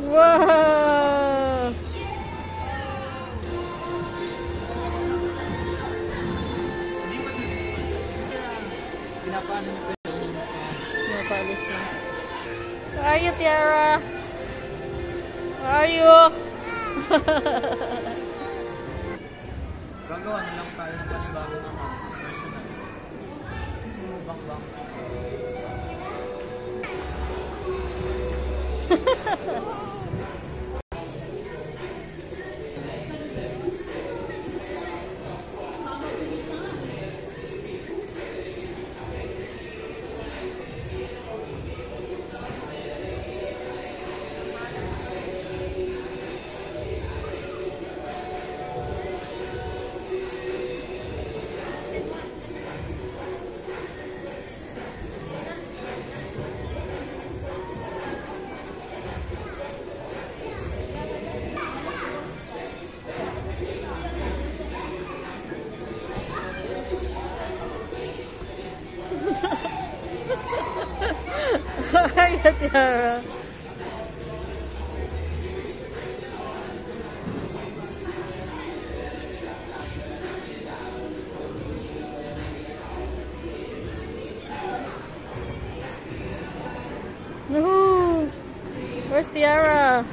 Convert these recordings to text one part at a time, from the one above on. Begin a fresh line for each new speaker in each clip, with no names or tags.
Wow.
Napaalis na. Where Tiara? Ayo. are?
Gagawa na lang tayo ng panibago ng
mga personal. Sumubang-bang. Thiara? No. Where's Thiara?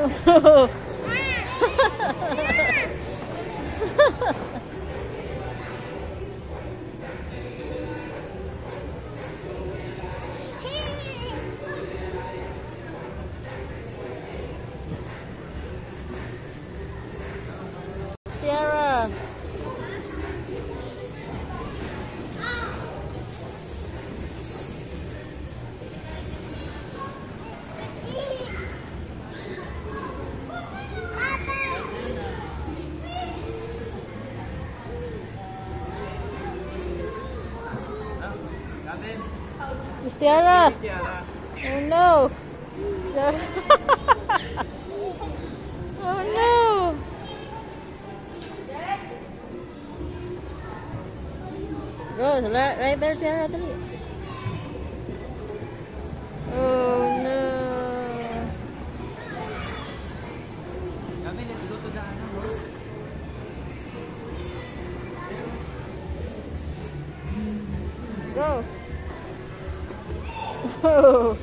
Oh.
Natin. Thiara?
Oh no. Oh no. Go, right there, Thiara. Oh no.
Kami,
哈 哈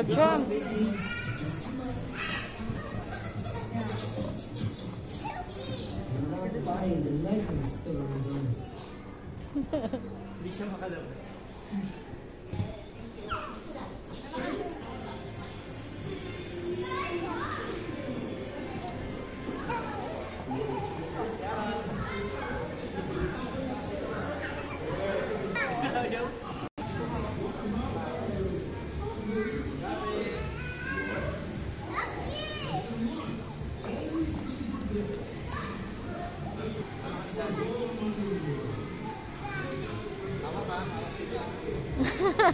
Sarap yan.
Hindi siya makalabas.